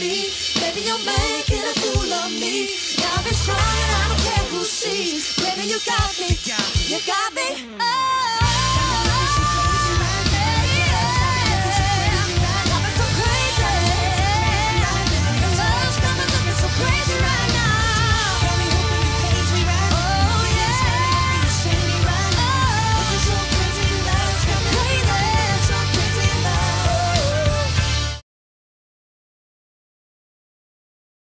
me. Baby, you're making a